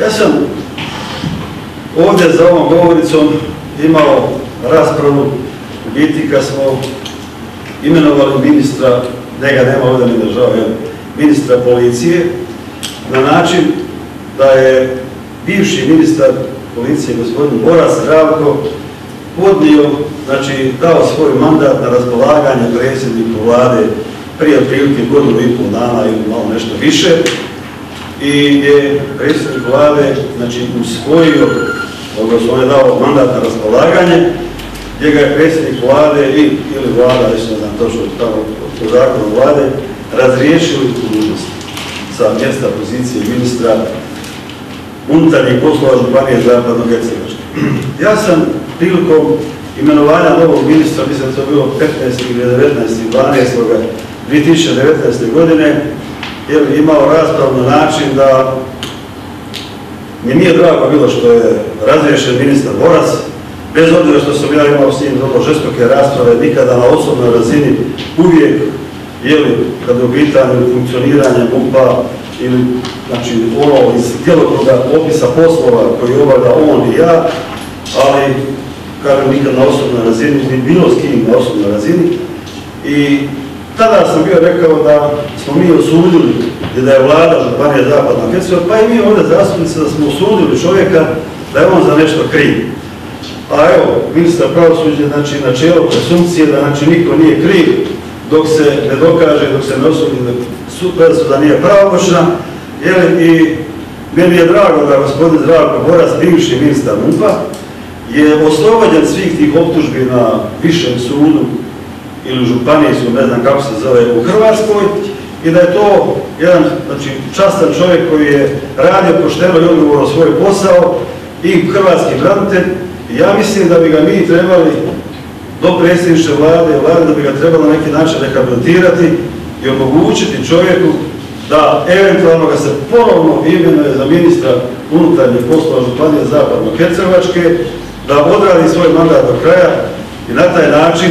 Ja sam ovdje za ovom govoricom imao raspravu u biti kad smo imenovali ministra, njega nema ovdje ni država, ministra policije, na način da je bivši ministar policije gospodin Boras Zdravko podnio, znači dao svoj mandat na raspolaganje predsjedniku vlade prije otprilike godinu i pol dana ili malo nešto više i gdje predsjednik vlade znači, usvojio, odnosno je dao mandat na raspolaganje, gdje ga je predsjednik vlade i, ili vlada, već ne znam točno tamo po zakonu vlade, razriješili dužnosti sa mjesta pozicije ministra unutarnjih poslova Županije Zapadno Hercegovačke. Ja sam prilikom imenovanja novog ministra, mislim da to bilo 15. ili 19. 12. 2019. godine, je imao raspravu na način da mi nije drago bilo što je razriješen ministar Boras, bez obzira što sam ja imao s njim vrlo žestoke rasprave, nikada na osobnoj razini, uvijek, jeli, kada je u pitanju funkcioniranje MUP-a ili, znači, ono iz djelokruga opisa poslova koji obavlja on i ja, ali, kažem, nikad na osobnoj razini, ni bilo s kim na osobnoj razini. I tada sam bio rekao da smo mi osudili i da je vlada Županije Zapadna Hercegovina, pa i mi ovdje zastupnici da smo osudili čovjeka da je on za nešto kriv. A evo, ministar pravosuđe, znači na čelo presumpcije da znači niko nije kriv dok se ne dokaže, dok se ne osudi da nije pravomoćna, jer i meni je drago da gospodin Zdravko Boras, bivši ministar MUPA, je oslobođen svih tih optužbi na višem sudu ili županijskom, ne znam kako se zove, u Hrvatskoj i da je to jedan znači, častan čovjek koji je radio pošteno i odgovorno svoj posao i hrvatski branitelj. Ja mislim da bi ga mi trebali do predsjedniče vlade, vlade da bi ga trebalo na neki način rehabilitirati i omogućiti čovjeku da eventualno ga se ponovno imenuje za ministra unutarnjih poslova Županije Zapadno Hercegovačke, da odradi svoj mandat do kraja i na taj način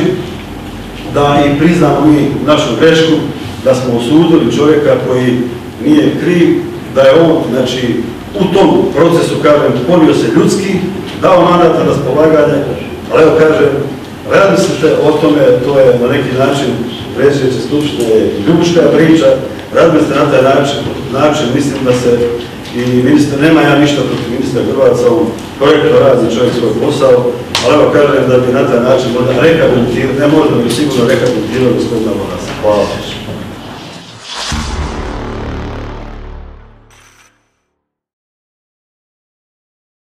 da i priznamo mi našu grešku, da smo osudili čovjeka koji nije kriv, da je on, znači, u tom procesu, kažem, ponio se ljudski, dao mandat na raspolaganje, ali evo kažem, razmislite o tome, to je na neki način predsjednice Skupštine ljubuška priča, razmislite na taj način, mislim da se i ministar, nema ja ništa protiv ministra Hrvatska, on projektno radi čovjek svoj posao, ali evo kažem da bi na taj način možda rehabilitirao, ne možda bi sigurno rehabilitirao gospodina Morasa. Hvala.